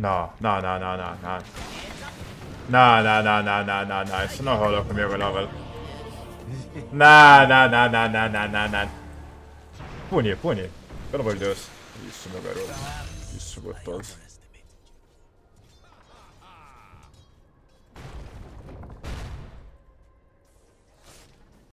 No, no, no, no, no, no. No, no, no, no, no, no, no, eso no jodo conmigo, Lovel. No, no, Nah, nah, nah, nah, nah, no. Puni, puni. Pelo amor de Deus. Isso, meu garoto. Isso, gostoso.